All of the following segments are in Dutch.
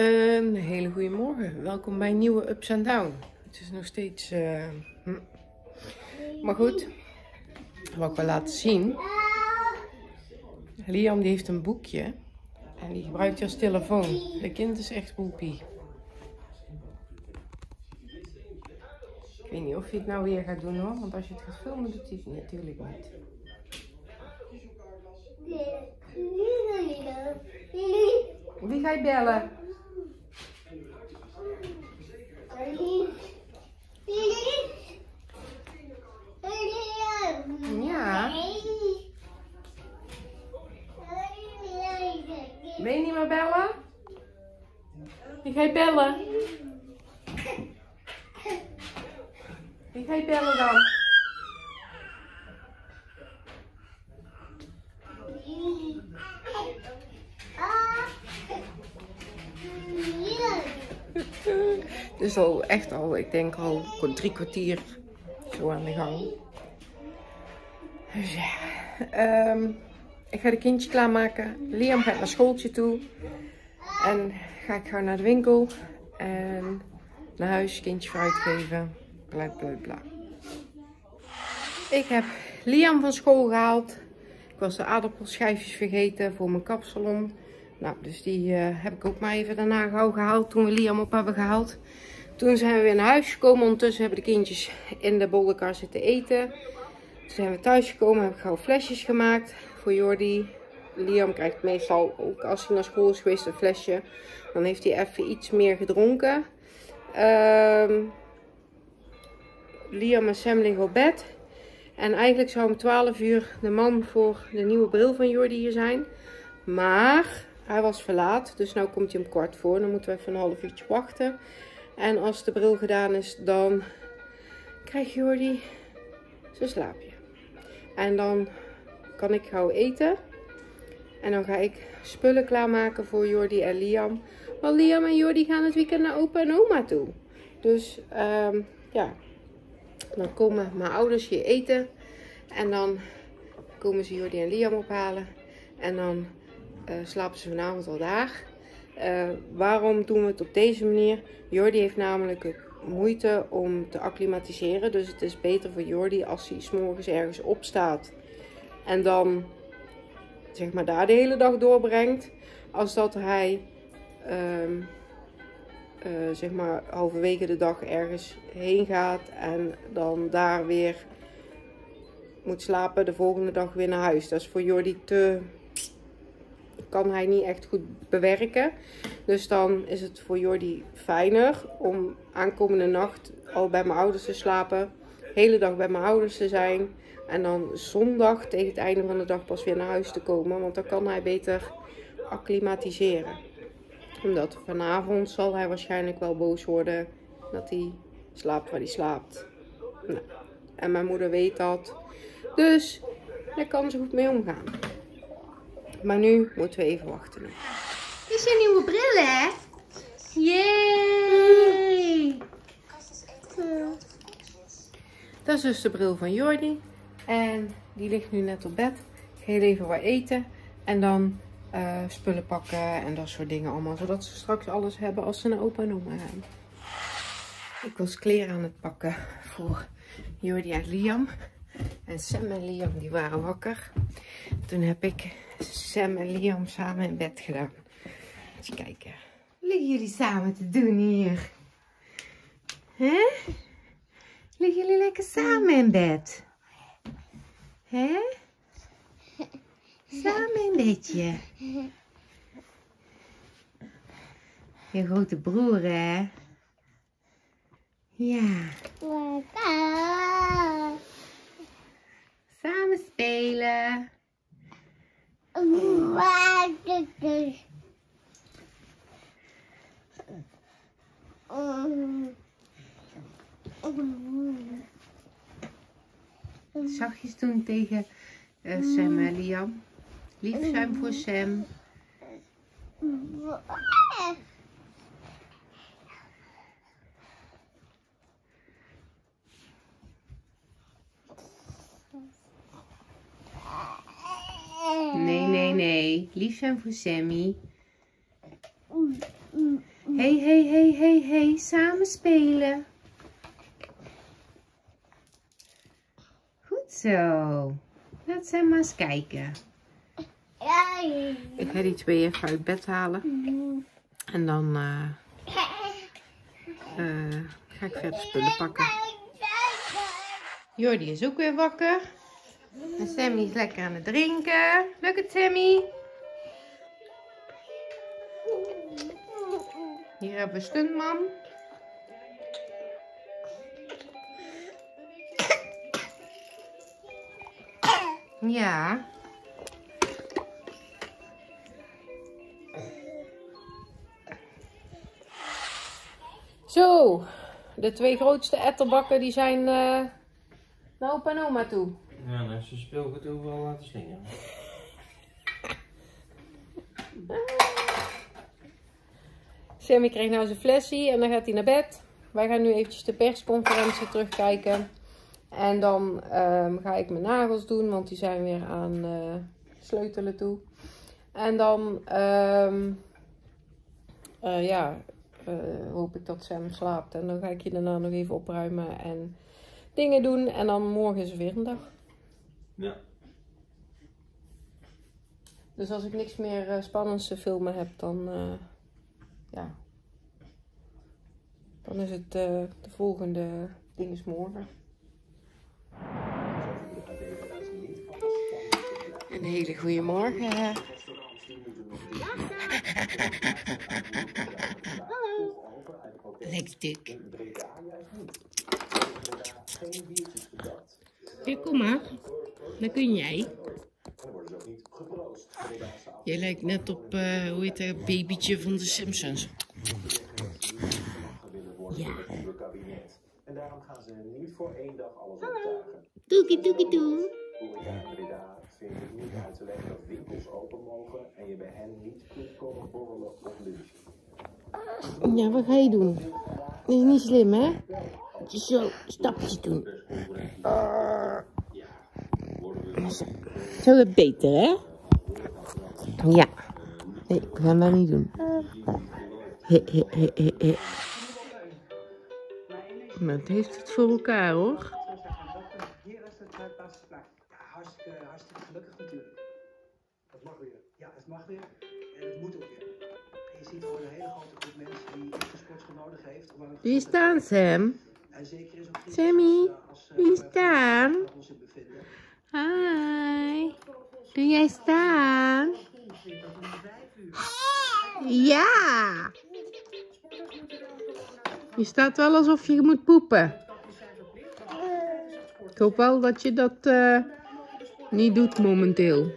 Een hele goede morgen. Welkom bij nieuwe Ups and Down. Het is nog steeds. eh, hm. Maar goed, wat ik wil laten zien. Liam die heeft een boekje en die gebruikt hij als telefoon. De kind is echt woepie. Ik weet niet of hij het nou weer gaat doen hoor, want als je het gaat filmen doet hij het natuurlijk niet. Wie ga je bellen? Ja. Wil je niet meer bellen? Wie ga je bellen? Wie ga je bellen dan? Dus al echt al, ik denk al drie kwartier zo aan de gang. Dus ja, ehm, ik ga de kindje klaarmaken. Liam gaat naar schooltje toe. En ga ik gaan naar de winkel. En naar huis, kindje fruit geven. Bla bla bla. Ik heb Liam van school gehaald. Ik was de aardappelschijfjes vergeten voor mijn kapsalon. Nou, dus die eh, heb ik ook maar even daarna gauw gehaald toen we Liam op hebben gehaald. Toen zijn we weer naar huis gekomen. Ondertussen hebben de kindjes in de bollenkar zitten eten. Toen zijn we thuis gekomen, heb ik gauw flesjes gemaakt voor Jordi. Liam krijgt meestal, ook als hij naar school is geweest, een flesje. Dan heeft hij even iets meer gedronken. Ehm, Liam en Sam liggen op bed. En eigenlijk zou om 12 uur de man voor de nieuwe bril van Jordi hier zijn. Maar hij was verlaat, dus nu komt hij om kwart voor. Dan moeten we even een half uurtje wachten. En als de bril gedaan is, dan krijgt Jordi zijn slaapje. En dan kan ik gauw eten. En dan ga ik spullen klaarmaken voor Jordi en Liam. Want Liam en Jordi gaan het weekend naar opa en oma toe. Dus ehm, ja, dan komen mijn ouders hier eten. En dan komen ze Jordi en Liam ophalen. En dan eh, slapen ze vanavond al daar. Eh, waarom doen we het op deze manier? Jordi heeft namelijk moeite om te acclimatiseren. Dus het is beter voor Jordi als hij s'morgens ergens opstaat. En dan zeg maar daar de hele dag doorbrengt. Als dat hij ehm, eh, zeg maar halverwege de dag ergens heen gaat. En dan daar weer moet slapen. De volgende dag weer naar huis. Dat is voor Jordi te kan hij niet echt goed bewerken. Dus dan is het voor Jordi fijner om aankomende nacht al bij mijn ouders te slapen. Hele dag bij mijn ouders te zijn. En dan zondag tegen het einde van de dag pas weer naar huis te komen. Want dan kan hij beter acclimatiseren. Omdat vanavond zal hij waarschijnlijk wel boos worden dat hij slaapt waar hij slaapt. Nou, en mijn moeder weet dat. Dus daar kan ze goed mee omgaan. Maar nu moeten we even wachten. Dit is je nieuwe bril, hè? Yay! Dat is dus de bril van Jordi. En die ligt nu net op bed. Ik ga heel even wat eten. En dan eh, spullen pakken en dat soort dingen allemaal. Zodat ze straks alles hebben als ze naar opa en oma gaan. Ik was kleren aan het pakken voor Jordi en Liam. En Sam en Liam die waren wakker. Toen heb ik Sam en Liam samen in bed gedaan. Eens kijken. Liggen jullie samen te doen hier? Hè? Liggen jullie lekker samen in bed? Hè? Samen in bedje. Je grote broer, hè? Ja. Samen spelen. Zachtjes doen tegen eh, Sam en Liam. Lief zijn voor Sam. Nee, nee, nee. Lief zijn voor Sammy. Hey, hey, hey, hey, hey. Samen spelen. Goed zo. Laat ze maar eens kijken. Ik ga die twee even uit bed halen. En dan eh, eh, ga ik verder spullen pakken. Jordi is ook weer wakker. En Sammy is lekker aan het drinken. Look at Sammy. Hier hebben we Stuntman. Ja. Zo, de twee grootste etterbakken die zijn uh, naar opa toe. Ja, heeft ze speelgoed overal laten slingeren. Sammy krijgt nou zijn flesje en dan gaat hij naar bed. Wij gaan nu eventjes de persconferentie terugkijken. En dan um, ga ik mijn nagels doen, want die zijn weer aan uh, sleutelen toe. En dan, um, uh, ja, uh, hoop ik dat Sam slaapt. En dan ga ik je daarna nog even opruimen en dingen doen. En dan morgen is er weer een dag. Ja. Dus als ik niks meer spannends te filmen heb, dan, ja, dan is het de volgende ding is morgen. Een hele goede morgen. Lekker dik. Ja, kom maar. Dan kun jij. Je lijkt net op, uh, hoe heet dat, babytje van de Simpsons. Ja. En daarom gaan ze niet voor één dag alles optuigen. Doekie, doekie, doe. Horeca in Breda vindt het niet uit te leggen dat winkels open mogen en je bij hen niet kunt komen borrelen of lunchen. Ja, wat ga je doen? Dat is niet slim, hè? Zo, stapjes doen. Zo is beter, hè? Ja. Nee, ik ga dat niet doen. He, he, he, he. Maar het heeft het voor elkaar, hoor. Hier is het. Nou, hartstikke, hartstikke gelukkig natuurlijk. Dat mag weer. Ja, het mag weer. En het moet ook weer. En je ziet gewoon een hele grote groep mensen die sportschool nodig heeft. Wie staan, Sam? En zeker is ook Sammy, wie staan? Hi. Doe jij staan? Ja. Je staat wel alsof je moet poepen. Ik hoop wel dat je dat uh, niet doet momenteel.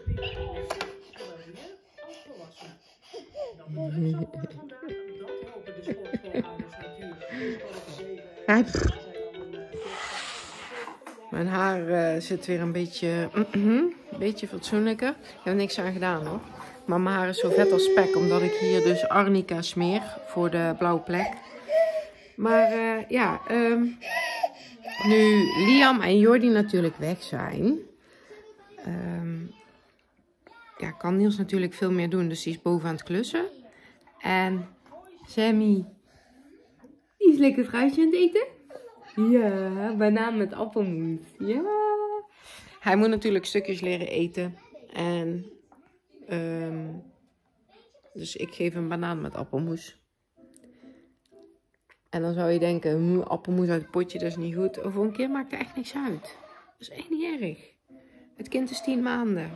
Mijn haar uh, zit weer een beetje, een beetje fatsoenlijker. Ik heb er niks aan gedaan hoor. Maar mijn haar is zo vet als spek, omdat ik hier dus arnica smeer voor de blauwe plek. Maar uh, ja, um, nu Liam en Jordi natuurlijk weg zijn, um, ja, kan Niels natuurlijk veel meer doen. Dus die is boven aan het klussen. En Sammy, die is lekker fruitje aan het eten. Ja, banaan met appelmoes. Ja. Hij moet natuurlijk stukjes leren eten. En um, dus ik geef hem banaan met appelmoes. En dan zou je denken, hm, appelmoes uit het potje, dat is niet goed. Over een keer maakt er echt niks uit. Dat is echt niet erg. Het kind is tien maanden.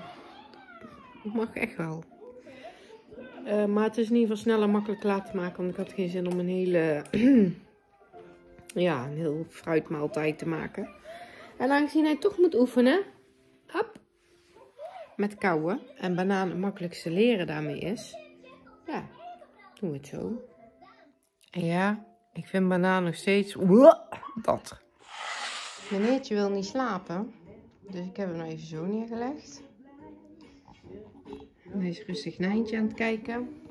Dat mag echt wel. Uh, maar het is in ieder geval snel en makkelijk klaar te maken. Want ik had geen zin om een hele, ja, een heel fruitmaaltijd te maken. En aangezien hij toch moet oefenen, hop, met kauwen. En bananen het makkelijkste leren daarmee is. Ja, doen we het zo. En ja, ik vind banaan nog steeds... Dat. Meneertje wil niet slapen. Dus ik heb hem nou even zo neergelegd. En hij is rustig Nijntje aan het kijken.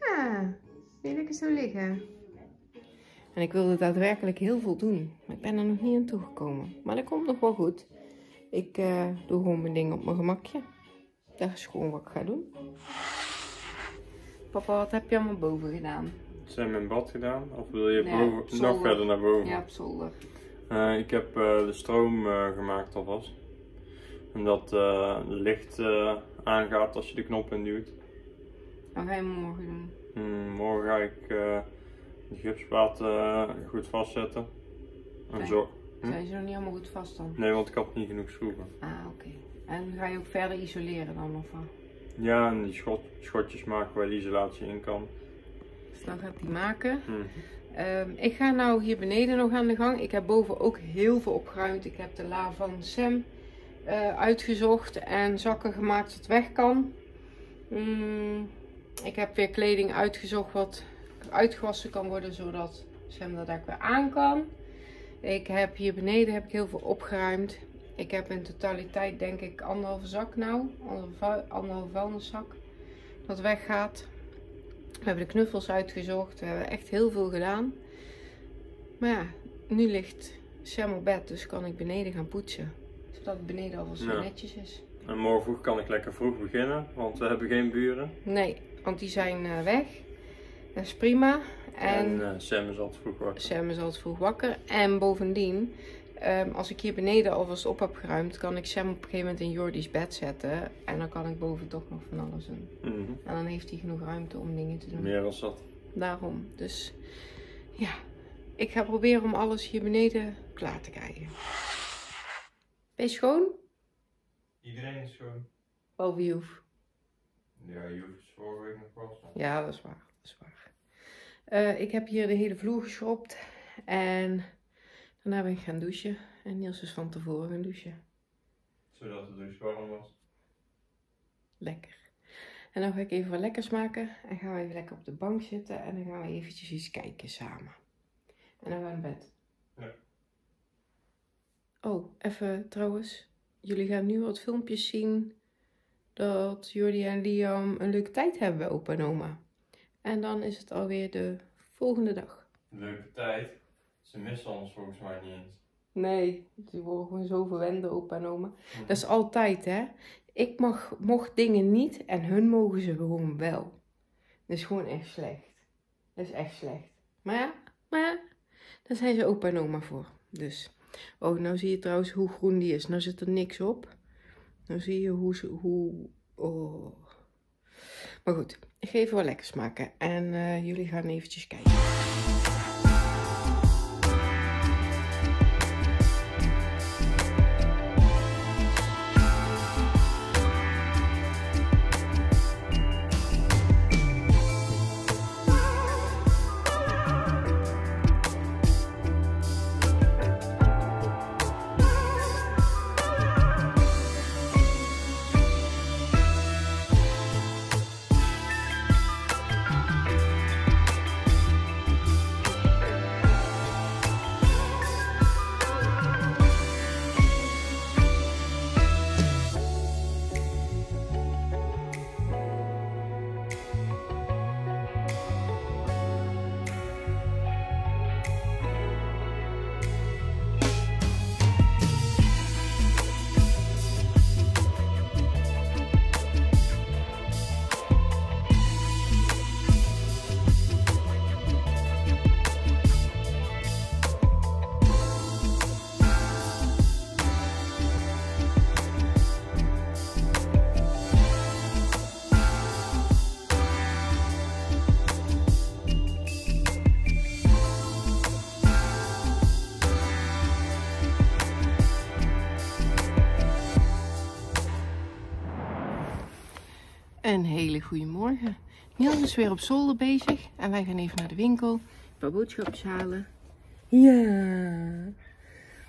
Ja, wil ik zo liggen? En ik wilde daadwerkelijk heel veel doen. Maar ik ben er nog niet aan toegekomen. Maar dat komt nog wel goed. Ik uh, doe gewoon mijn ding op mijn gemakje. Dat is gewoon wat ik ga doen. Papa, wat heb je allemaal boven gedaan? Zijn mijn bad gedaan? Of wil je boven, nog verder naar boven? Ja, op zolder. Eh, ik heb eh, de stroom eh, gemaakt alvast. En dat eh, licht eh, aangaat als je de knop induwt. Wat ga je morgen doen? Hmm, morgen ga ik eh, de gipsplaat eh, goed vastzetten. En zo. Hm? Zijn ze nog niet allemaal goed vast dan? Nee, want ik had niet genoeg schroeven. Ah, oké. En ga je ook verder isoleren dan of wat? Ja, en die schot, schotjes maken waar de isolatie in kan. Dus dan gaat die maken. Hm. Ehm, ik ga nou hier beneden nog aan de gang. Ik heb boven ook heel veel opgeruimd. Ik heb de la van Sam eh, uitgezocht en zakken gemaakt dat het weg kan. Mm, ik heb weer kleding uitgezocht wat uitgewassen kan worden, zodat Sam dat ook weer aan kan. Ik heb hier beneden heb ik heel veel opgeruimd. Ik heb in totaliteit denk ik anderhalve zak nou, anderhalve, anderhalve vuilniszak dat weggaat. We hebben de knuffels uitgezocht. We hebben echt heel veel gedaan. Maar ja, nu ligt Sam op bed, dus kan ik beneden gaan poetsen. Zodat het beneden alvast Ja. netjes is. En morgen vroeg kan ik lekker vroeg beginnen, want we hebben geen buren. Nee, want die zijn eh, weg. Dat is prima. En, En, eh, Sam is altijd vroeg wakker. Sam is altijd vroeg wakker. En bovendien, ehm, als ik hier beneden alvast op heb geruimd, kan ik Sam op een gegeven moment in Jordi's bed zetten. En dan kan ik boven toch nog van alles doen. Mhm. En dan heeft hij genoeg ruimte om dingen te doen. Meer als dat. Daarom. Dus ja, ik ga proberen om alles hier beneden klaar te krijgen. Ben je schoon? Iedereen is gewoon. Behalve Joef. Ja, je hoeft vorige week nog was. Ja, dat is waar. Dat is waar. Eh, ik heb hier de hele vloer geschropt. En daarna ben ik gaan douchen. En Niels is van tevoren gaan douchen. Zodat de douche warm was. Lekker. En dan ga ik even wat lekkers maken. En gaan we even lekker op de bank zitten. En dan gaan we eventjes iets kijken samen. En dan gaan we naar bed. Ja. Oh, even trouwens. Jullie gaan nu wat filmpjes zien. Dat Jordi en Liam een leuke tijd hebben bij opa en oma. En dan is het alweer de volgende dag. Leuke tijd. Ze missen ons volgens mij niet eens. Nee, ze worden gewoon zo verwend, opa en oma. Dat is altijd, hè. Ik mag, mocht dingen niet en hun mogen ze gewoon wel. Dat is gewoon echt slecht. Dat is echt slecht. Maar ja, maar ja, daar zijn ze opa en oma voor. Dus, oh, nou zie je trouwens hoe groen die is. Nou zit er niks op. Nou zie je hoe ze, hoe, oh. Maar goed, ik ga even wat lekkers maken. En eh, jullie gaan eventjes kijken. Een hele goede morgen. Niels is weer op zolder bezig en wij gaan even naar de winkel. Een paar boodschapjes halen. Ja.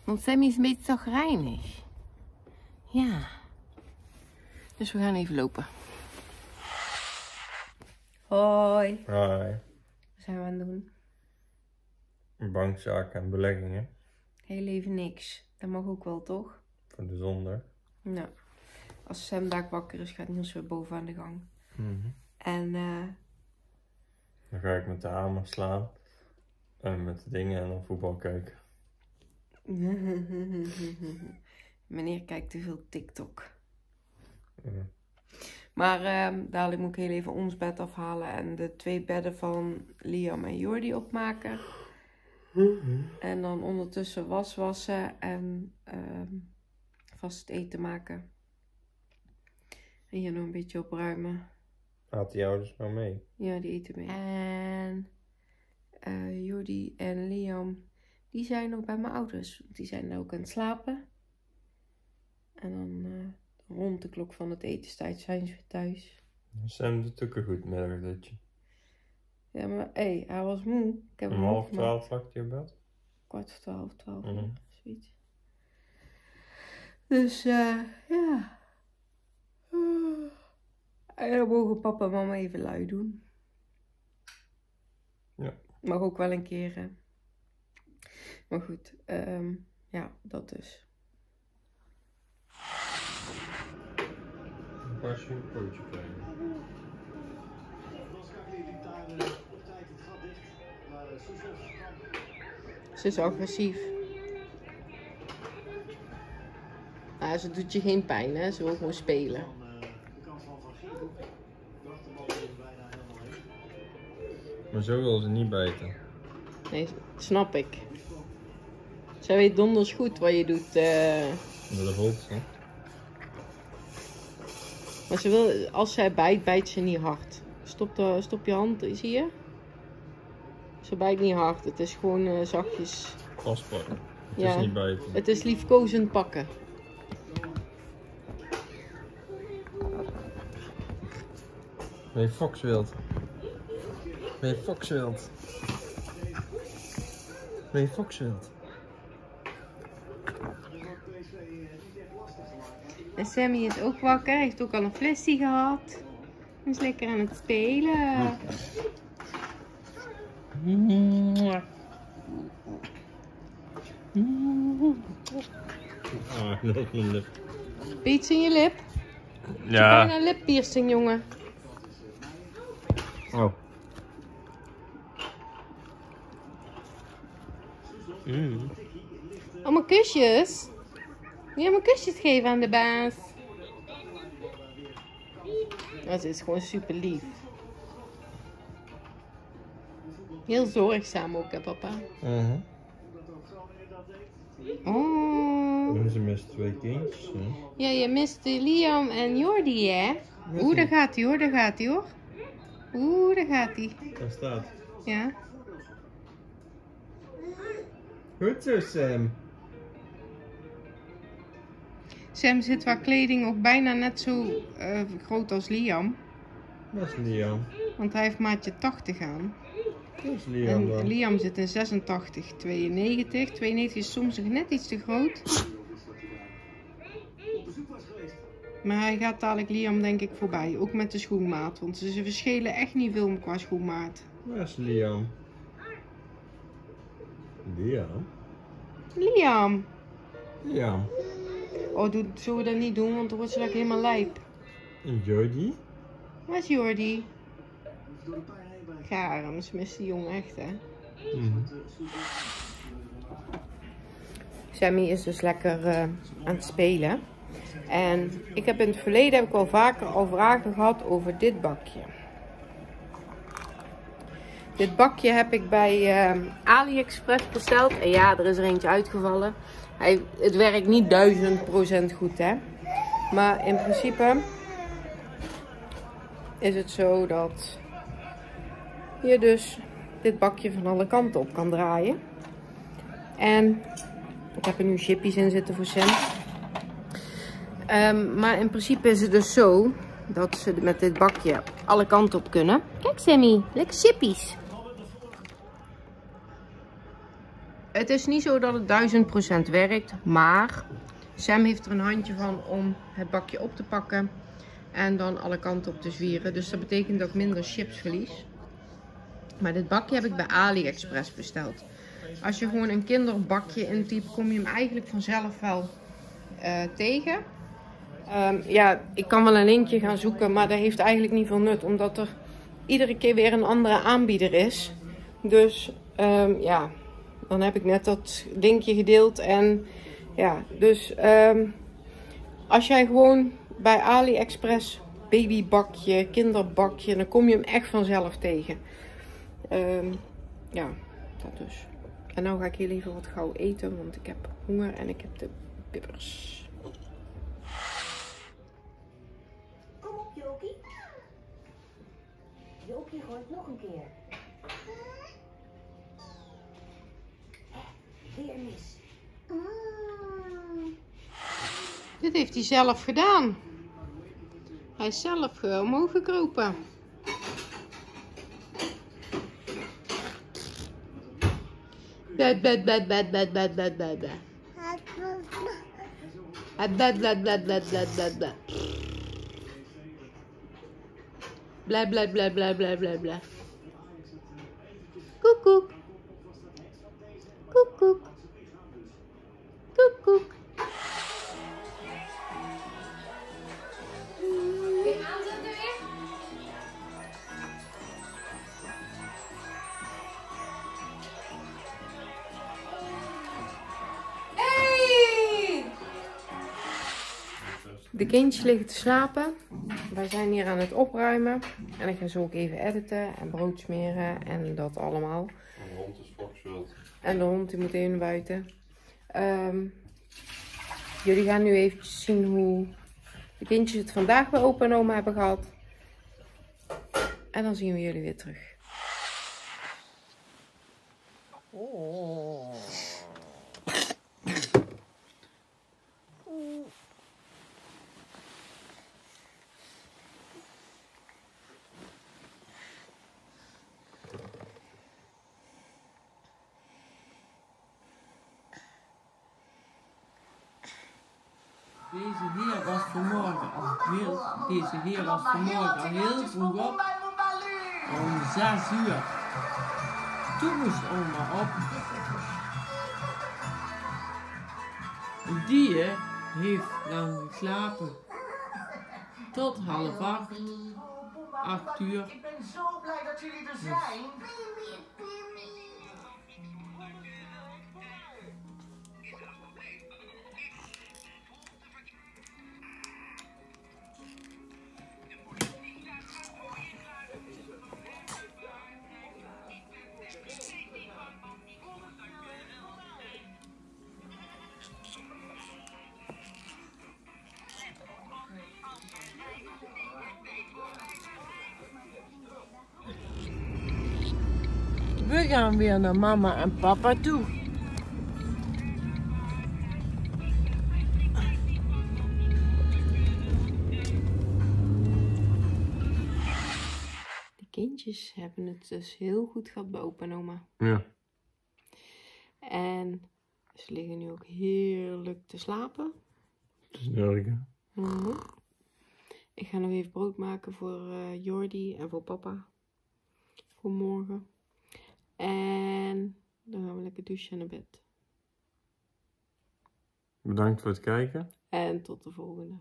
Want Sammy is een beetje zagrijnig. Ja. Dus we gaan even lopen. Hoi. Hi. Wat zijn we aan het doen? Bankzaken en beleggingen. Heel even niks. Dat mag ook wel, toch? Voor de zonder. Nou. Als Sam daar wakker is, gaat Niels weer boven aan de gang. Mhm. En eh, Dan ga ik met de hamer slaan. En met de dingen en dan voetbal kijken. Meneer kijkt te veel TikTok. Ja. Maar ehm, dadelijk moet ik heel even ons bed afhalen en de twee bedden van Liam en Jordi opmaken. En dan ondertussen was wassen en ehm, vast eten maken. En hier nog een beetje opruimen. Gaat die ouders nou mee? Ja, die eten mee. En eh Jordi en Liam, die zijn nog bij mijn ouders. Die zijn ook aan het slapen. En dan eh, rond de klok van het etenstijd zijn ze weer thuis. Sam doet ook een goed middagdutje. Ja, maar hé, hij was moe. Ik heb Om hem half twaalf lag hij op bed. Kwart voor twaalf, twaalf, Mhm. ja, zoiets. Dus eh, ja. En dan mogen papa en mama even lui doen. Ja. Mag ook wel een keer. hè. Maar goed, ehm, ja, dat dus. Een paar pootje krijgen. Ze is agressief. Nou, ze doet je geen pijn, hè? Ze wil gewoon spelen. Maar zo wil ze niet bijten. Nee, snap ik. Zij weet donders goed wat je doet. eh. Dat voelt hè? Maar ze wil, als zij bijt, bijt ze niet hard. Stop, de, stop je hand, zie je? Ze bijt niet hard. Het is gewoon eh, zachtjes. Vastpakken. Het Ja. is niet bijten. Het is liefkozend pakken. Je foxwild? Ben je foxwild? Ben je foxwild? En Sammy is ook wakker. Hij heeft ook al een flesje gehad. Hij is lekker aan het spelen. Ah. Iets in je lip? Ja. Bijna een lippiercing, jongen. Oh. Mm. Allemaal kusjes. Wil je allemaal kusjes geven aan de baas? Dat is gewoon super lief. Heel zorgzaam ook, hè, papa? Mhm. Oh. En ze mist twee kindjes. Hè? Ja, je mist Liam en Jordi, hè? Oeh, daar gaat hij hoor, daar gaat hij hoor. Oeh, daar gaat hij. Daar staat. Ja. Goed zo, Sam. Sam zit qua kleding ook bijna net zo eh, groot als Liam. Dat is Liam. Want hij heeft maatje 80 aan. Dat is Liam En dan. Liam zit in 86, 92. 92 is soms nog net iets te groot. Maar hij gaat dadelijk Liam denk ik voorbij. Ook met de schoenmaat. Want ze verschillen echt niet veel qua schoenmaat. Waar is Liam? Liam? Liam! Liam. Oh, doe, zullen we dat niet doen? Want dan wordt ze lekker helemaal lijp. En Jordi? Waar is Jordi? Ze mist die jongen echt hè. Mhm. Sammy is dus lekker eh, aan het spelen. En ik heb in het verleden heb ik wel vaker al vragen gehad over dit bakje. Dit bakje heb ik bij eh, AliExpress besteld. En ja, er is er eentje uitgevallen. Hij, het werkt niet duizend procent goed hè. Maar in principe is het zo dat je dus dit bakje van alle kanten op kan draaien. En ik heb er nu chippies in zitten voor Sam. Ehm, maar in principe is het dus zo dat ze met dit bakje alle kanten op kunnen. Kijk Sammy, lekker chippies. Het is niet zo dat het 1000% werkt, maar Sam heeft er een handje van om het bakje op te pakken en dan alle kanten op te zwieren. Dus dat betekent dat ik minder chips verlies. Maar dit bakje heb ik bij AliExpress besteld. Als je gewoon een kinderbakje intypt, kom je hem eigenlijk vanzelf wel eh, tegen. Ehm, ja, ik kan wel een linkje gaan zoeken, maar dat heeft eigenlijk niet veel nut, omdat er iedere keer weer een andere aanbieder is. Dus ehm, ja, dan heb ik net dat linkje gedeeld. En ja, dus ehm, als jij gewoon bij AliExpress babybakje, kinderbakje. Dan kom je hem echt vanzelf tegen. Ehm, ja, dat dus. En nou ga ik heel even wat gauw eten, want ik heb honger en ik heb de bibbers. Kom op, Jokie. Jokie gooit nog een keer. Weer mis. Dit heeft hij zelf gedaan. Hij is zelf eh, omhoog gekropen. Bed, bed, bed, bed, bed, bed, bed, bed, bed. Bed, bed, bed, bed, bed, bed, bed. Blij, blij, blij, blij, blij, blij, blij. Kindjes liggen te slapen. Wij zijn hier aan het opruimen. En ik ga zo ook even editen en brood smeren en dat allemaal. De hond is volkswild. En de hond die moet even buiten. Ehm, jullie gaan nu even zien hoe de kindjes het vandaag bij opa en oma hebben gehad. En dan zien we jullie weer terug. Deze heer was vanmorgen al heel, deze heer was vanmorgen al heel vroeg op. Om zes uur. Toen moest oma op. En die heeft lang geslapen. Tot half acht. Acht uur. Ik ben zo blij dat jullie er zijn. We gaan weer naar mama en papa toe. De kindjes hebben het dus heel goed gehad bij opa en oma. Ja. En ze liggen nu ook heerlijk te slapen. Snurken. Mhm. Ik ga nog even brood maken voor eh Jordi en voor papa. Voor morgen. En dan gaan we lekker douchen en naar bed. Bedankt voor het kijken. En tot de volgende.